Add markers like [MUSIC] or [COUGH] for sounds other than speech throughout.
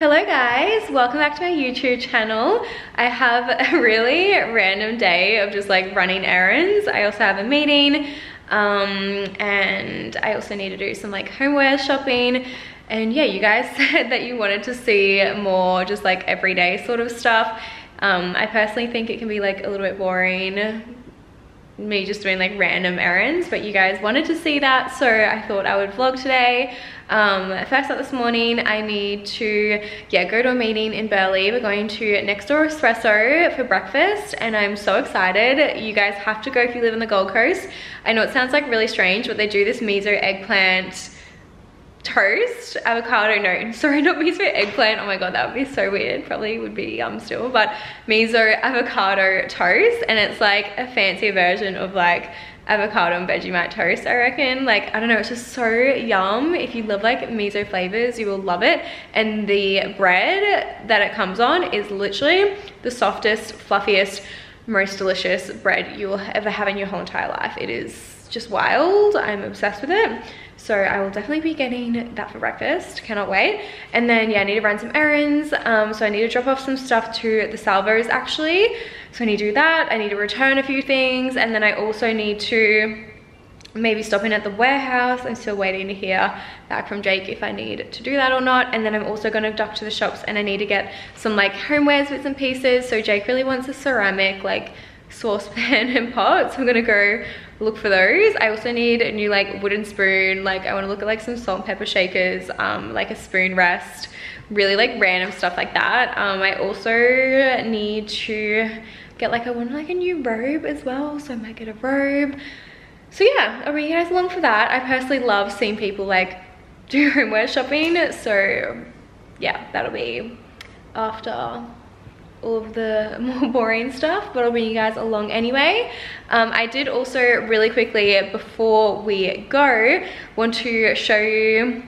Hello guys, welcome back to my YouTube channel. I have a [LAUGHS] really random day of just like running errands. I also have a meeting um, and I also need to do some like homeware shopping. And yeah, you guys [LAUGHS] said that you wanted to see more just like everyday sort of stuff. Um, I personally think it can be like a little bit boring me just doing like random errands but you guys wanted to see that so I thought I would vlog today um, first up this morning I need to yeah go to a meeting in Burleigh we're going to Next Door Espresso for breakfast and I'm so excited. You guys have to go if you live in the Gold Coast. I know it sounds like really strange but they do this miso eggplant toast avocado no [LAUGHS] sorry not miso eggplant. Oh my god that would be so weird. Probably would be um still but miso avocado toast and it's like a fancy version of like avocado and vegemite toast i reckon. Like i don't know it's just so yum. If you love like miso flavors you will love it. And the bread that it comes on is literally the softest fluffiest most delicious bread you will ever have in your whole entire life. It is just wild. I'm obsessed with it so I will definitely be getting that for breakfast. Cannot wait. And then, yeah, I need to run some errands. Um, so I need to drop off some stuff to the Salvos actually. So I need to do that. I need to return a few things. And then I also need to maybe stop in at the warehouse. I'm still waiting to hear back from Jake if I need to do that or not. And then I'm also going to duck to the shops and I need to get some like homewares bits and pieces. So Jake really wants a ceramic like saucepan [LAUGHS] and pot. So I'm going to go look for those. I also need a new like wooden spoon. Like I want to look at like some salt and pepper shakers, um, like a spoon rest, really like random stuff like that. Um, I also need to get like I want like a new robe as well. So I might get a robe. So yeah, I'll bring you guys along for that. I personally love seeing people like [LAUGHS] do homeware shopping. So yeah, that'll be after all of the [LAUGHS] more boring stuff but I'll bring you guys along anyway um, I did also really quickly before we go want to show you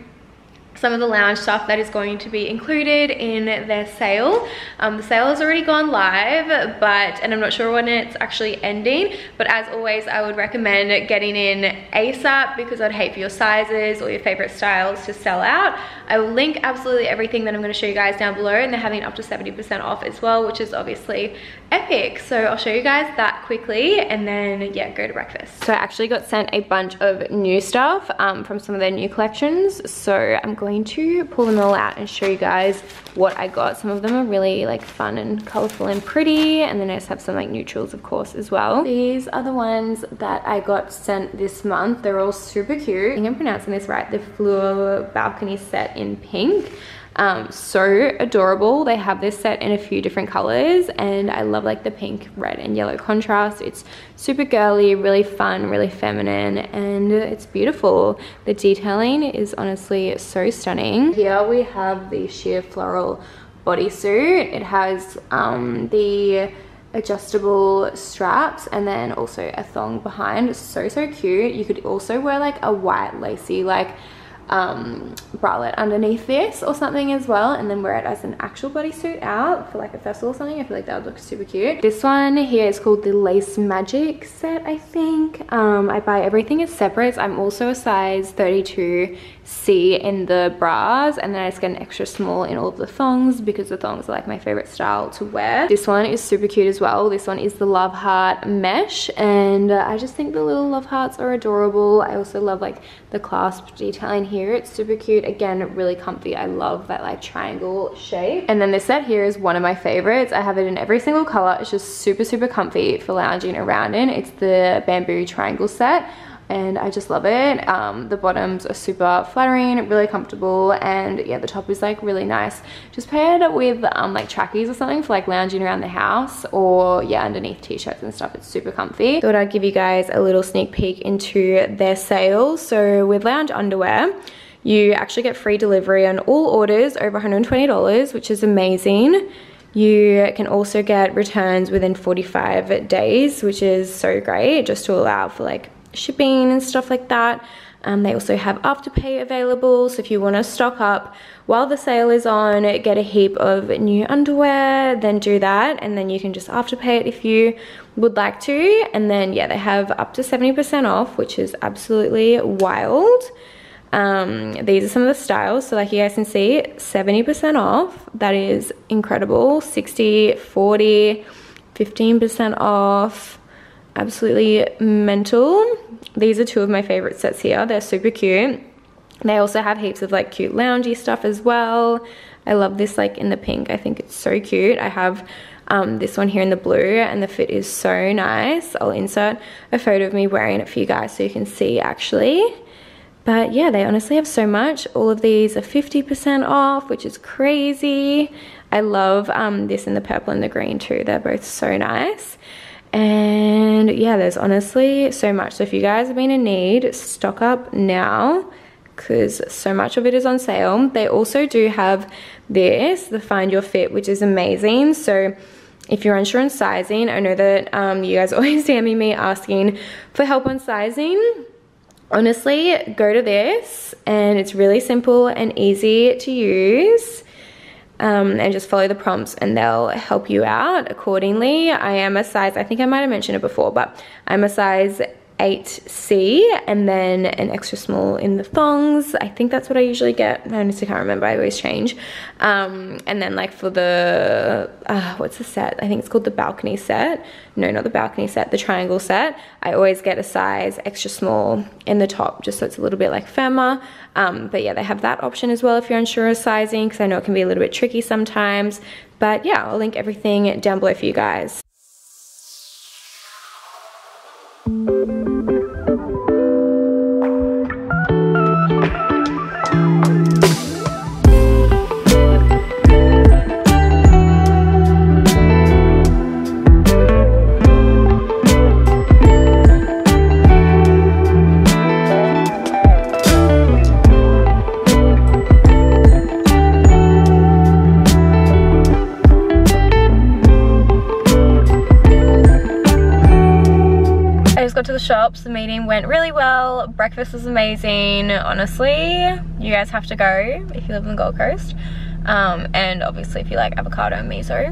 some of the lounge stuff that is going to be included in their sale. Um, the sale has already gone live, but, and I'm not sure when it's actually ending, but as always, I would recommend getting in ASAP because I'd hate for your sizes or your favorite styles to sell out. I will link absolutely everything that I'm gonna show you guys down below and they're having up to 70% off as well, which is obviously epic. So I'll show you guys that quickly and then yeah, go to breakfast. So I actually got sent a bunch of new stuff um, from some of their new collections. So I'm going going to pull them all out and show you guys what I got. Some of them are really like fun and colorful and pretty. And then I just have some like neutrals, of course, as well. These are the ones that I got sent this month. They're all super cute. I think I'm pronouncing this right. The Fleur Balcony set in pink. Um, so adorable. They have this set in a few different colors and I love like the pink, red and yellow contrast. It's super girly, really fun, really feminine and it's beautiful. The detailing is honestly so stunning. Here we have the sheer floral bodysuit. It has um, the adjustable straps and then also a thong behind. So, so cute. You could also wear like a white lacy like um, bralette underneath this or something as well and then wear it as an actual bodysuit out for like a festival or something. I feel like that would look super cute. This one here is called the Lace Magic set, I think. Um, I buy everything as separates. I'm also a size 32 C in the bras and then I just get an extra small in all of the thongs because the thongs are like my favorite style to wear. This one is super cute as well. This one is the Love Heart Mesh and uh, I just think the little love hearts are adorable. I also love like the clasp detailing here. It's super cute. Again, really comfy. I love that like triangle shape. And then this set here is one of my favorites. I have it in every single color. It's just super, super comfy for lounging around in. It's the bamboo triangle set and I just love it. Um, the bottoms are super flattering, really comfortable, and yeah, the top is like really nice. Just paired with um, like trackies or something for like lounging around the house or yeah, underneath t-shirts and stuff. It's super comfy. Thought I'd give you guys a little sneak peek into their sales. So with lounge underwear, you actually get free delivery on all orders over $120, which is amazing. You can also get returns within 45 days, which is so great, just to allow for like shipping and stuff like that. Um, they also have Afterpay available, so if you want to stock up while the sale is on, get a heap of new underwear, then do that, and then you can just Afterpay it if you would like to. And then, yeah, they have up to 70% off, which is absolutely wild. Um, these are some of the styles. So like you guys can see, 70% off. That is incredible. 60, 40, 15% off. Absolutely mental. These are two of my favorite sets here. They're super cute. They also have heaps of like cute loungy stuff as well. I love this like in the pink. I think it's so cute. I have um, this one here in the blue and the fit is so nice. I'll insert a photo of me wearing it for you guys so you can see actually. But yeah, they honestly have so much. All of these are 50% off, which is crazy. I love um, this in the purple and the green too. They're both so nice. And yeah, there's honestly so much. So if you guys have been in need, stock up now because so much of it is on sale. They also do have this, the Find Your Fit, which is amazing. So if you're unsure on sizing, I know that um, you guys [LAUGHS] always DM me asking for help on sizing. Honestly, go to this and it's really simple and easy to use. Um, and just follow the prompts and they'll help you out accordingly. I am a size, I think I might have mentioned it before, but I'm a size 8C and then an extra small in the thongs. I think that's what I usually get. I honestly can't remember. I always change. Um, and then like for the, uh, what's the set? I think it's called the balcony set. No, not the balcony set, the triangle set. I always get a size extra small in the top just so it's a little bit like firmer. Um, but yeah, they have that option as well if you're unsure of sizing because I know it can be a little bit tricky sometimes. But yeah, I'll link everything down below for you guys. Shops. The meeting went really well. Breakfast was amazing. Honestly, you guys have to go if you live in the Gold Coast. Um, and obviously if you like avocado and miso.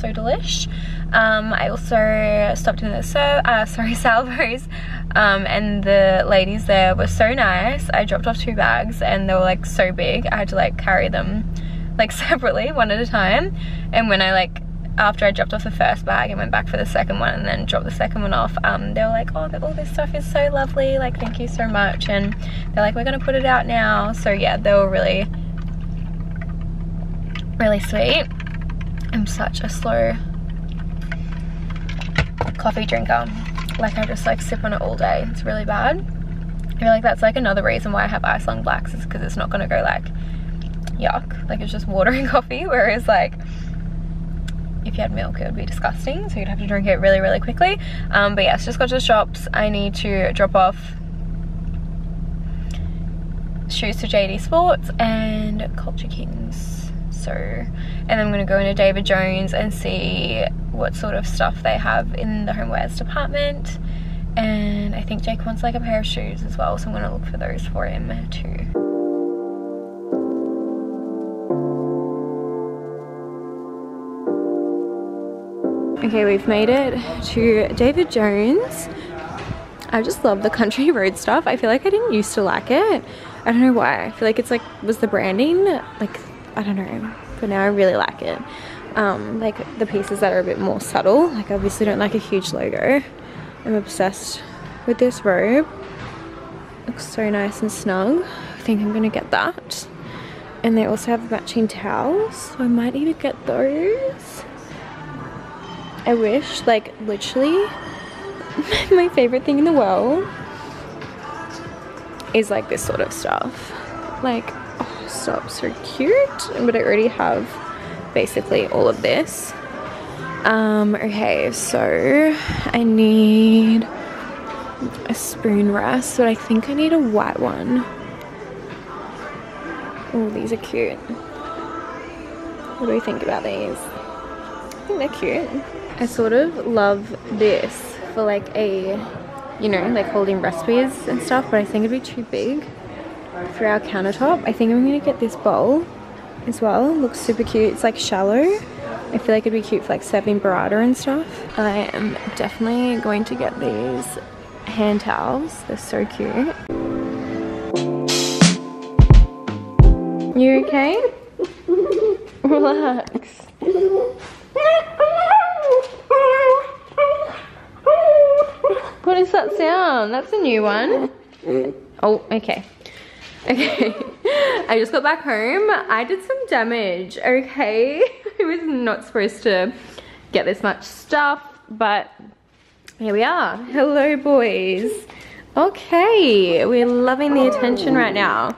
So delish. Um, I also stopped in the so uh, [LAUGHS] sorry Salvos um, and the ladies there were so nice. I dropped off two bags and they were like so big. I had to like carry them like [LAUGHS] separately one at a time and when I like after I dropped off the first bag and went back for the second one and then dropped the second one off, um, they were like, oh, all this stuff is so lovely, like, thank you so much. And they're like, we're gonna put it out now. So yeah, they were really, really sweet. I'm such a slow coffee drinker. Like, I just like sip on it all day. It's really bad. I feel like that's like another reason why I have Ice Long Blacks is because it's not gonna go like yuck. Like, it's just water and [LAUGHS] coffee, whereas like, if you had milk it would be disgusting so you'd have to drink it really really quickly. Um, but yes just got to the shops. I need to drop off shoes to JD Sports and Culture Kings. So and I'm going to go into David Jones and see what sort of stuff they have in the homewares department. And I think Jake wants like a pair of shoes as well so I'm going to look for those for him too Okay, we've made it to David Jones. I just love the country [LAUGHS] road stuff. I feel like I didn't used to like it. I don't know why. I feel like it's like, was the branding, like, I don't know. But now I really like it. Um, like the pieces that are a bit more subtle. Like obviously don't like a huge logo. I'm obsessed with this robe. Looks so nice and snug. I think I'm gonna get that. And they also have matching towels, so I might even get those. I wish, like literally, [LAUGHS] my favorite thing in the world is like this sort of stuff. Like, oh, stop, so cute. But I already have basically all of this. Um, okay, so I need a spoon rest, but I think I need a white one. Oh, these are cute. What do we think about these? I think they're cute. I sort of love this for like a, you know, like holding recipes and stuff, but I think it'd be too big for our countertop. I think I'm gonna get this bowl as well. Looks super cute. It's like shallow. I feel like it'd be cute for like serving burrata and stuff. I am definitely going to get these hand towels. They're so cute. You okay? [LAUGHS] Relax. What is that sound? That's a new one. Oh, okay. Okay, [LAUGHS] I just got back home. I did some damage, okay? [LAUGHS] I was not supposed to get this much stuff, but here we are. Hello, boys. Okay, we're loving the attention right now.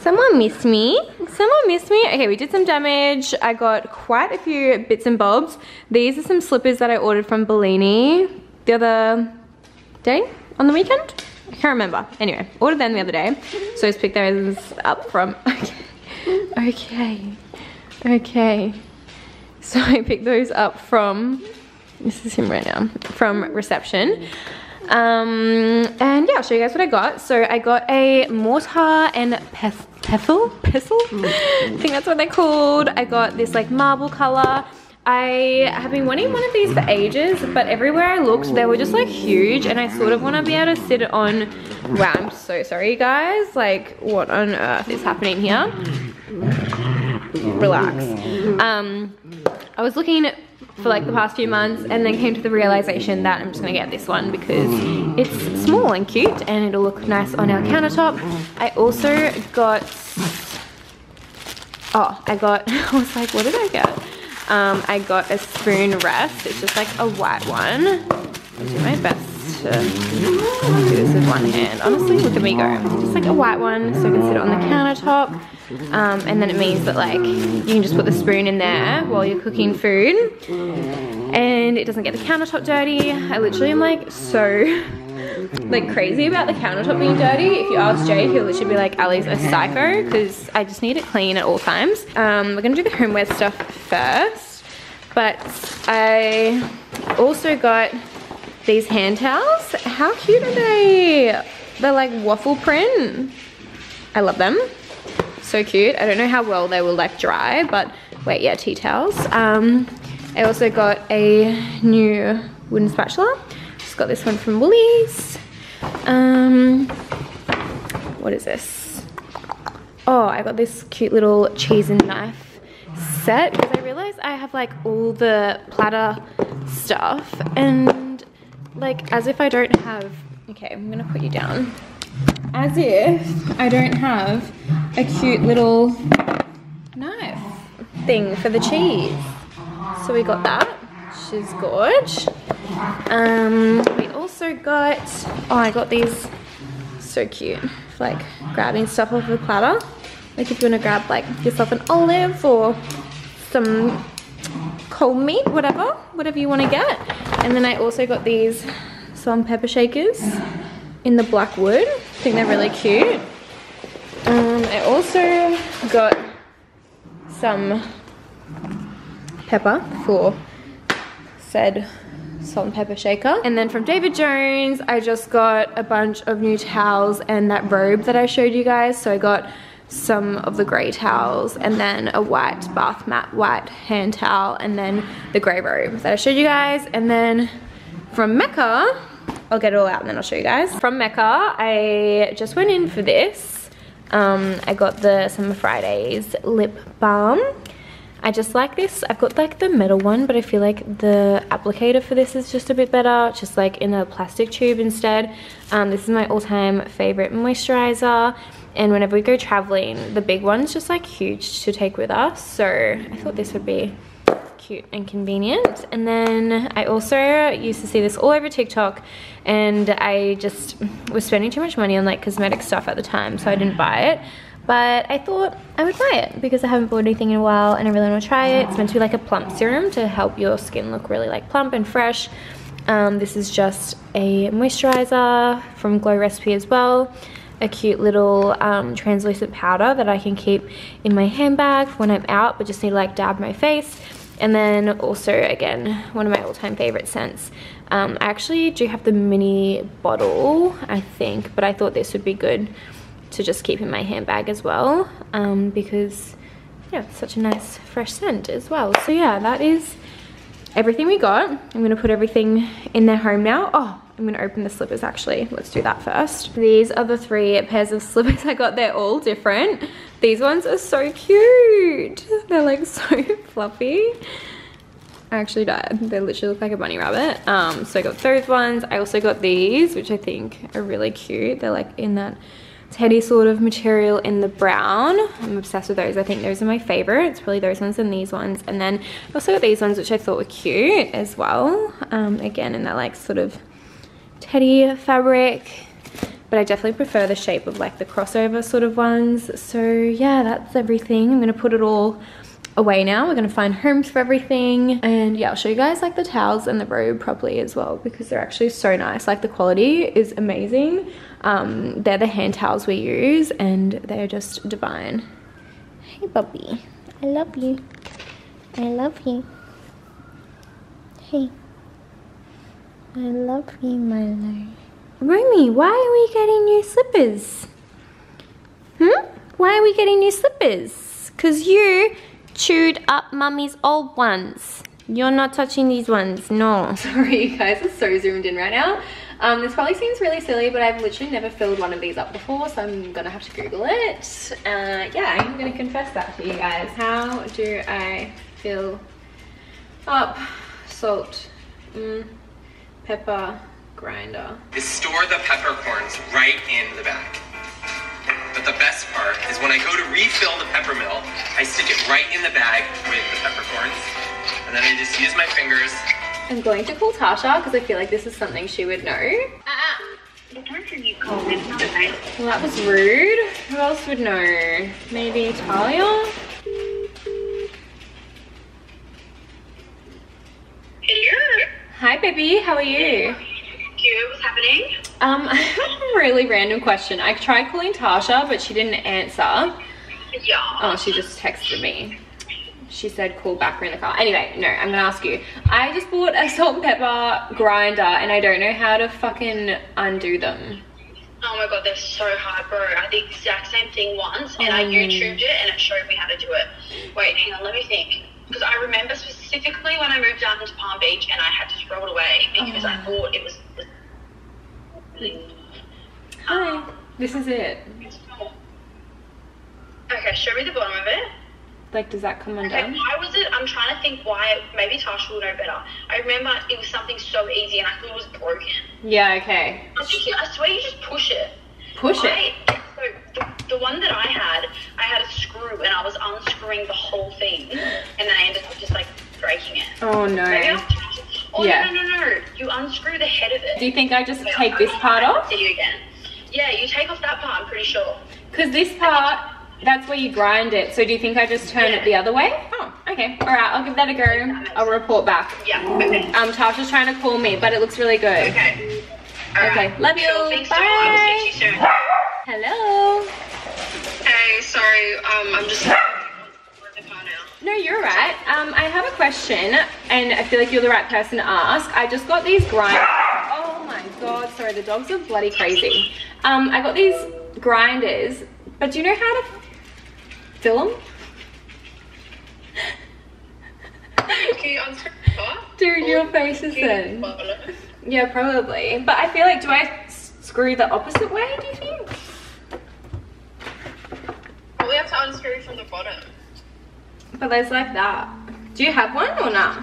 Someone missed me. Someone missed me. Okay, we did some damage. I got quite a few bits and bobs. These are some slippers that I ordered from Bellini the other day on the weekend. I can't remember. Anyway, ordered them the other day. So I just picked those up from, [LAUGHS] okay, okay, okay. So I picked those up from, this is him right now, from reception. Um, and yeah, I'll show you guys what I got. So I got a mortar and pestle, pestle? I think that's what they're called. I got this like marble color. I have been wanting one of these for ages, but everywhere I looked, they were just like huge and I sort of want to be able to sit on, wow, I'm so sorry guys. Like what on earth is happening here? Relax. Um, I was looking for like the past few months and then came to the realization that I'm just gonna get this one because it's small and cute and it'll look nice on our countertop. I also got, oh, I got, [LAUGHS] I was like, what did I get? Um, I got a spoon rest. It's just like a white one. I'll do my best to do this with one hand. Honestly, look at me go. Just like a white one so I can sit it on the countertop. Um, and then it means that like you can just put the spoon in there while you're cooking food and it doesn't get the countertop dirty. I literally am like so [LAUGHS] like crazy about the countertop being dirty. If you ask Jay, he'll literally be like, Allie's a psycho because I just need it clean at all times. Um, we're gonna do the homeware stuff first, but I also got these hand towels. How cute are they? They're like waffle print. I love them. So cute. I don't know how well they will like dry, but wait, yeah, tea towels. Um, I also got a new wooden spatula. Just got this one from Woolies. Um, what is this? Oh, I got this cute little cheese and knife set because I realized I have like all the platter stuff and like as if I don't have, okay, I'm gonna put you down. As if I don't have a cute little knife thing for the cheese. So we got that, which is gorge. Um, we also got, oh I got these, so cute, for like grabbing stuff off the platter. Like if you want to grab like yourself an olive or some cold meat, whatever, whatever you want to get. And then I also got these salt and pepper shakers in the black wood. I think they're really cute. Um, I also got some pepper for said salt and pepper shaker. And then from David Jones, I just got a bunch of new towels and that robe that I showed you guys. So I got some of the grey towels and then a white bath mat white hand towel and then the grey robe that I showed you guys. And then from Mecca, I'll get it all out and then I'll show you guys. From Mecca, I just went in for this. Um, I got the Summer Fridays lip balm. I just like this. I've got like the metal one, but I feel like the applicator for this is just a bit better, just like in a plastic tube instead. Um, this is my all-time favorite moisturizer. And whenever we go traveling, the big one's just like huge to take with us. So I thought this would be cute and convenient. And then I also used to see this all over TikTok and I just was spending too much money on like cosmetic stuff at the time, so I didn't buy it. But I thought I would buy it because I haven't bought anything in a while and I really want to try it. It's meant to be like a plump serum to help your skin look really like plump and fresh. Um, this is just a moisturizer from Glow Recipe as well a cute little um, translucent powder that I can keep in my handbag when I'm out but just need to like dab my face and then also again one of my all-time favorite scents. Um, I actually do have the mini bottle I think but I thought this would be good to just keep in my handbag as well um, because yeah it's such a nice fresh scent as well. So yeah that is everything we got. I'm gonna put everything in their home now. Oh I'm gonna open the slippers actually. Let's do that first. These are the three pairs of slippers [LAUGHS] I got. They're all different These ones are so cute. They're like [LAUGHS] so fluffy. I actually died. They literally look like a bunny rabbit. Um, so I got those ones. I also got these, which I think are really cute. They're like in that teddy sort of material in the brown. I'm obsessed with those. I think those are my favorites. Probably those ones and these ones. And then I also got these ones, which I thought were cute as well. Um, again, in that like sort of teddy fabric. But I definitely prefer the shape of like the crossover sort of ones. So yeah, that's everything. I'm going to put it all away now. We're gonna find homes for everything. And yeah, I'll show you guys like the towels and the robe properly as well because they're actually so nice. Like the quality is amazing. Um, they're the hand towels we use and they're just divine. Hey Bobby, I love you. I love you. Hey. I love you, my love. Romy, why are we getting new slippers? Hmm? Why are we getting new slippers? Because you chewed up mummy's old ones. You're not touching these ones, no. [LAUGHS] Sorry you guys, it's so zoomed in right now. Um, this probably seems really silly, but I've literally never filled one of these up before, so I'm gonna have to Google it. Uh, yeah, I'm gonna confess that to you guys. How do I fill up salt, mm, pepper grinder? Is store the peppercorns right in the bag. But the best part is when I go to refill the pepper mill, I stick it right in the bag with the peppercorns. And then I just use my fingers. I'm going to call Tasha because I feel like this is something she would know. Ah. The person you called is not available. Well, that was rude. Who else would know? Maybe Talia? Hello. Hi, baby. How are you? What's happening? Um, [LAUGHS] I have a really random question. I tried calling Tasha, but she didn't answer. Yeah. Oh, she just texted me. She said call back, we're in the car. Anyway, no, I'm gonna ask you. I just bought a salt and pepper grinder and I don't know how to fucking undo them. Oh my god, they're so hard, bro. I did the exact same thing once, and I Oh. YouTubed it, and it showed me how to do it. Wait, hang on, let me think. Because I remember specifically when I moved down to Palm Beach, and I had to throw it away because I Oh. thought it was. Hi. This is it. Okay, show me the bottom of it. Like, does that come Okay, undone? why was it? I'm trying to think why. Maybe Tasha will know better. I remember it was something so easy, and I thought it was broken. Yeah, okay. I think you, I swear you just push it. Push it. I, so the, the one that I had, I had a screw and I was unscrewing the whole thing, and then I ended up just like breaking it. Oh no. Unscrew the head of it. Do you think I just take this part off? See you again. Yeah, you take off that part. I'm pretty sure. Because this part, that's where you grind it. So do you think I just turn it the other way? Oh, okay. All right, I'll give that a go. I'll report back. Yeah. Okay. Um, Tasha's trying to call me, but it looks really good. Okay. All Okay, right. love you. Cool. Thanks so. Bye. I'll speak you soon. Hello. Hey, sorry. Um, I'm just. the car now. No, you're right. Um, I have a question, and I feel like you're the right person to ask. I just got these grinders. Oh god, sorry, the dogs are bloody crazy. Um, I got these grinders, but do you know how to fill them? [LAUGHS] Can you unscrew the? Dude, your face is in. Yeah, probably. But I feel like, do I screw the opposite way, do you think? We have to unscrew from the bottom. But there's like that. Do you have one or not?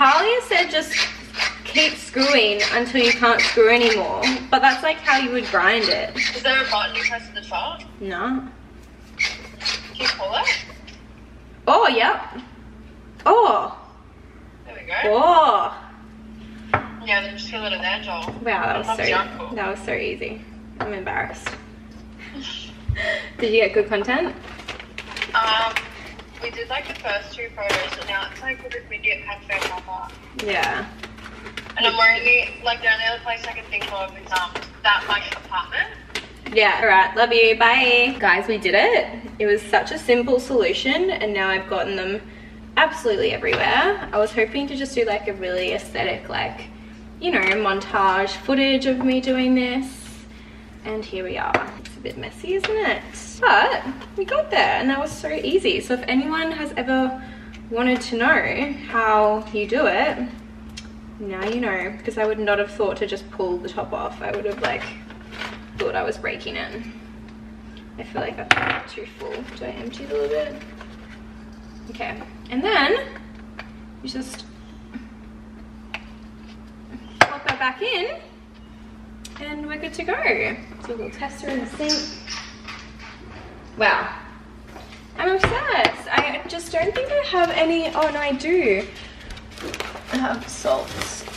Talia said just keep screwing until you can't screw anymore. But that's like how you would grind it. Is there a button you press at the top? No. Can you pull it? Oh, yep. Oh, There we go. oh. Yeah, then just in there, Joel. Wow, that was so that was so easy. I'm embarrassed. [LAUGHS] Did you get good content? Um, we did like the first two photos, and now it's like with the immediate cafe pop Yeah. And I'm wearing the like the only other place I can think of is um that my apartment. Yeah, alright, love you, bye. Guys, we did it. It was such a simple solution and now I've gotten them absolutely everywhere. I was hoping to just do like a really aesthetic, like, you know, montage footage of me doing this. And here we are. A bit messy, isn't it? But we got there and that was so easy. So if anyone has ever wanted to know how you do it, now you know. Because I would not have thought to just pull the top off. I would have like thought I was breaking it. I feel like I've too full. Do I empty it a little bit? Okay, and then you just pop that back in and we're good to go. So a little tester in the sink. Wow, I'm obsessed. I just don't think I have any, oh no I do. Um, I have salts.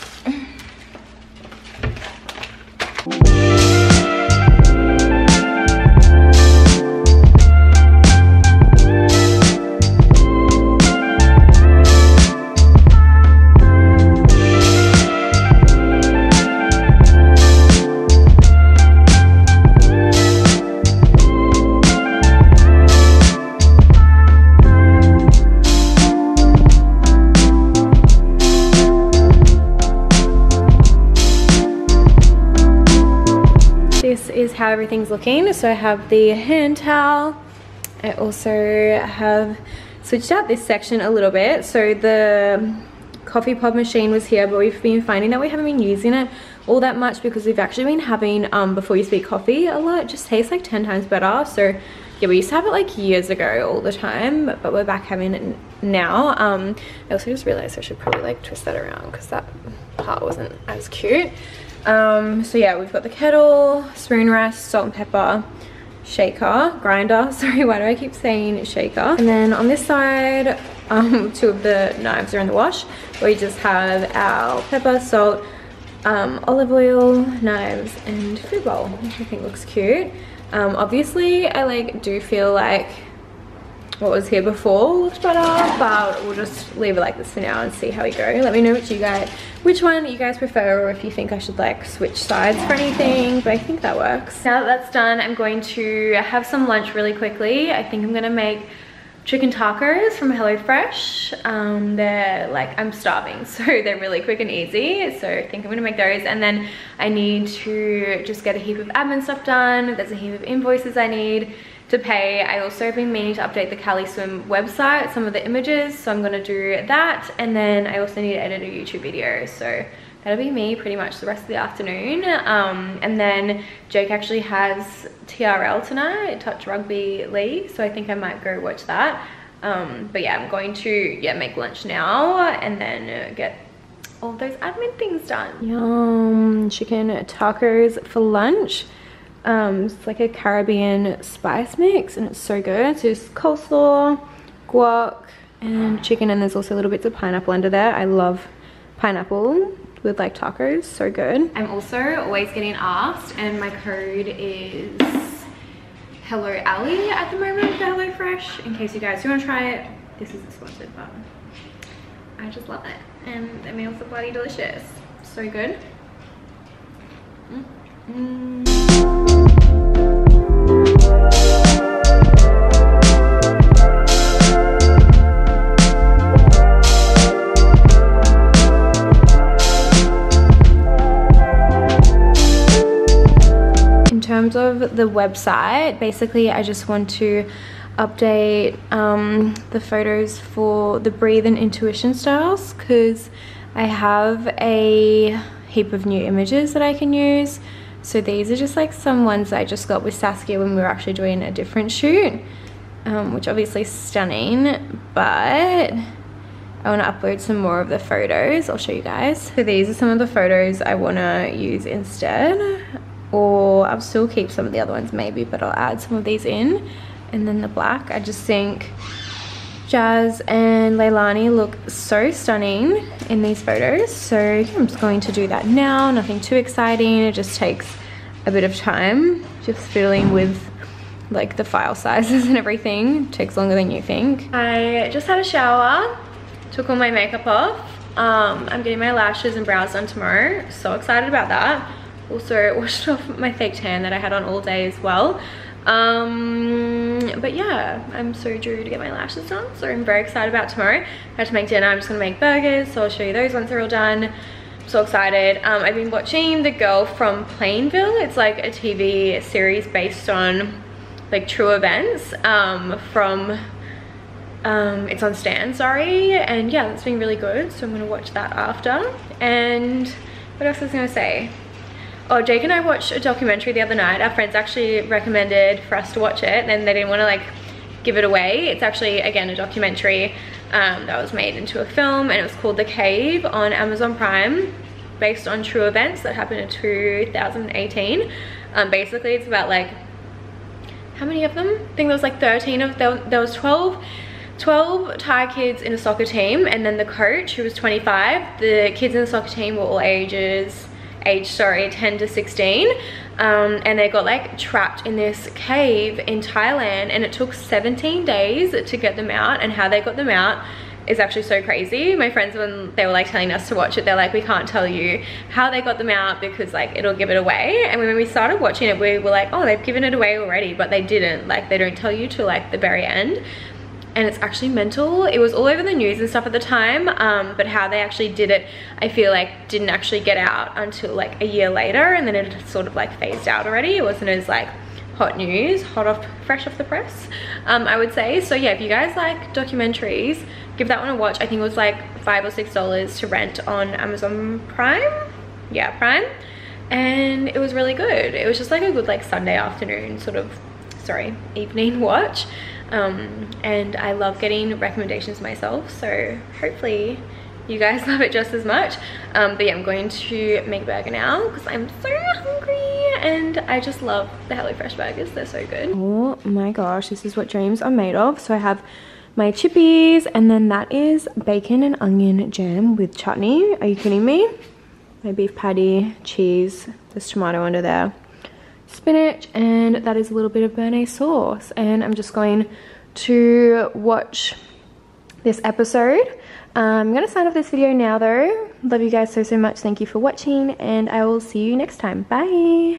Everything's looking. So I have the hand towel. I also have switched out this section a little bit. So the coffee pod machine was here, but we've been finding that we haven't been using it all that much because we've actually been having um, before you speak coffee a lot. It just tastes like 10 times better. So yeah, we used to have it like years ago all the time, but we're back having it now. Um, I also just realized I should probably like twist that around because that part wasn't as cute. Um, so yeah, we've got the kettle, spoon rest, salt and pepper, shaker, grinder. [LAUGHS] Sorry, why do I keep saying shaker? And then on this side, um, [LAUGHS] two of the knives are in the wash. We just have our pepper, salt, um, olive oil, knives, and food bowl, which I think looks cute. Um, obviously, I like do feel like what was here before looked better but we'll just leave it like this for now and see how we go let me know which you guys which one you guys prefer or if you think I should like switch sides for anything but I think that works now that that's done I'm going to have some lunch really quickly I think I'm gonna make chicken tacos from HelloFresh. Um, they're like, I'm starving, [LAUGHS] so they're really quick and easy. So I think I'm gonna make those. And then I need to just get a heap of admin stuff done. There's a heap of invoices I need to pay. I also have been meaning to update the Callie Swim website, some of the images. So I'm gonna do that. And then I also need to edit a YouTube video. So that'll be me pretty much the rest of the afternoon. Um, and then Jake actually has TRL tonight, Touch Rugby League, so I think I might go watch that. Um, but yeah, I'm going to yeah make lunch now and then get all those admin things done. Yum, chicken tacos for lunch. Um, it's like a Caribbean spice mix and it's so good. So it's coleslaw, guac, and chicken and there's also little bits of pineapple under there. I love pineapple with like tacos so good i'm also always getting asked and my code is hello allie at the moment for hello fresh in case you guys do want to try it this is a sponsored but i just love it and the meals are bloody delicious so good mm. Terms of the website, basically I just want to update um, the photos for the breathe and intuition styles because I have a heap of new images that I can use. So these are just like some ones I just got with Saskia when we were actually doing a different shoot, um, which obviously stunning, but I want to upload some more of the photos. I'll show you guys. So these are some of the photos I want to use instead or I'll still keep some of the other ones maybe but I'll add some of these in and then the black I just think Jazz and Leilani look so stunning in these photos. So I'm just going to do that now. Nothing too exciting. It just takes a bit of time. Just fiddling with like the file sizes [LAUGHS] and everything. It takes longer than you think. I just had a shower. Took all my makeup off. Um, I'm getting my lashes and brows done tomorrow. So excited about that. Also [LAUGHS] washed off my fake tan that I had on all day as well um but yeah i'm so due to get my lashes done so i'm very excited about tomorrow. I have to make dinner i'm just gonna make burgers so i'll show you those once they're all done. I'm so excited. Um i've been watching the girl from plainville. It's like a tv series based on like true events um from um it's on stan sorry and yeah that's been really good so i'm gonna watch that after. And what else was i gonna say Oh, Jake and I watched a documentary the other night. Our friends actually recommended for us to watch it and they didn't want to like give it away. It's actually, again, a documentary um, that was made into a film and it was called The Cave on Amazon Prime based on true events that happened in 2018. Um, basically, it's about like, how many of them? I think there was like 13 of them. There was 12 12 Thai kids in a soccer team and then the coach who was 25 the kids in the soccer team were all ages age sorry 10 to 16 um, and they got like trapped in this cave in Thailand and it took 17 days to get them out and how they got them out is actually so crazy. My friends, when they were like telling us to watch it, they're like, we can't tell you how they got them out because like it'll give it away. And when we started watching it, we were like, oh, they've given it away already, but they didn't. Like they don't tell you till like the very end and it's actually mental. It was all over the news and stuff at the time, um, but how they actually did it, I feel like didn't actually get out until like a year later and then it sort of like phased out already. It wasn't as like hot news, hot off, fresh off the press, um, I would say. So yeah, if you guys like documentaries, give that one a watch. I think it was like five or six dollars to rent on Amazon Prime. Yeah, Prime. And it was really good. It was just like a good like Sunday afternoon sort of, sorry, evening watch. Um, and I love getting recommendations myself so hopefully you guys [LAUGHS] love it just as much. Um, but yeah I'm going to make a burger now because I'm so hungry and I just love the HelloFresh burgers they're so good. Oh my gosh this is what dreams are made of. So I have my chippies and then that is bacon and onion jam with chutney. Are you kidding me? My beef patty cheese there's tomato under there spinach and that is a little bit of béarnaise sauce and I'm just going to watch this episode. I'm going to sign off this video now though. Love you guys so so much. Thank you for watching and I will see you next time. Bye!